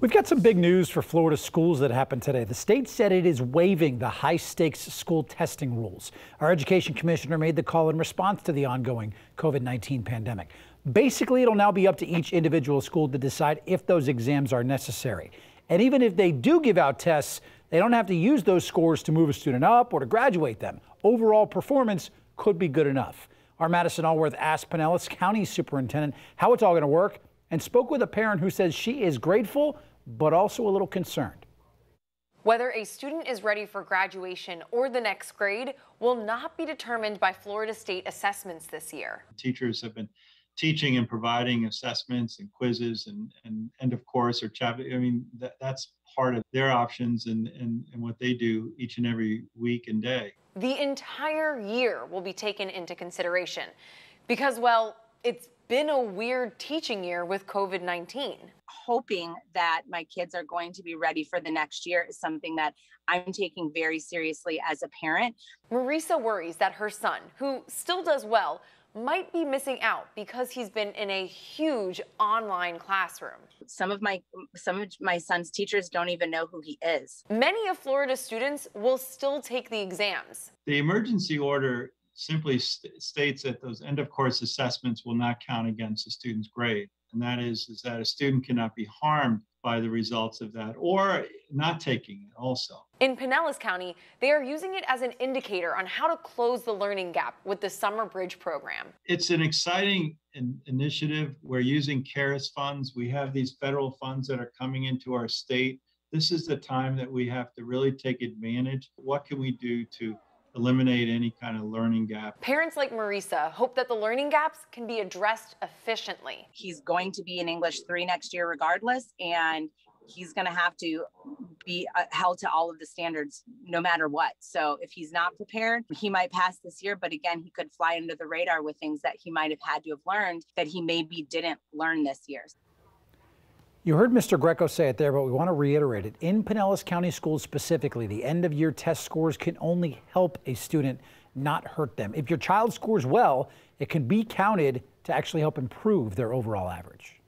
We've got some big news for Florida schools that happened today. The state said it is waiving the high stakes school testing rules. Our education commissioner made the call in response to the ongoing COVID 19 pandemic. Basically, it'll now be up to each individual school to decide if those exams are necessary. And even if they do give out tests, they don't have to use those scores to move a student up or to graduate them. Overall performance could be good enough. Our Madison Alworth asked Pinellas County Superintendent how it's all going to work and spoke with a parent who says she is grateful but also a little concerned. Whether a student is ready for graduation or the next grade will not be determined by Florida State assessments this year. Teachers have been teaching and providing assessments and quizzes and, and end of course or chapter. I mean, that, that's part of their options and, and, and what they do each and every week and day. The entire year will be taken into consideration because, well, it's been a weird teaching year with COVID 19. Hoping that my kids are going to be ready for the next year is something that I'm taking very seriously as a parent. Marisa worries that her son, who still does well, might be missing out because he's been in a huge online classroom. Some of my some of my son's teachers don't even know who he is. Many of Florida's students will still take the exams. The emergency order simply st- states that those end of course assessments will not count against a student's grade. And that is, is that a student cannot be harmed by the results of that or not taking it also. In Pinellas County, they are using it as an indicator on how to close the learning gap with the Summer Bridge program. It's an exciting in- initiative. We're using CARES funds. We have these federal funds that are coming into our state. This is the time that we have to really take advantage. What can we do to eliminate any kind of learning gap. Parents like Marisa hope that the learning gaps can be addressed efficiently. He's going to be in English 3 next year regardless and he's going to have to be uh, held to all of the standards no matter what. So if he's not prepared, he might pass this year, but again, he could fly under the radar with things that he might have had to have learned that he maybe didn't learn this year. You heard Mr. Grego say it there, but we want to reiterate it. In Pinellas County Schools specifically, the end of year test scores can only help a student, not hurt them. If your child scores well, it can be counted to actually help improve their overall average.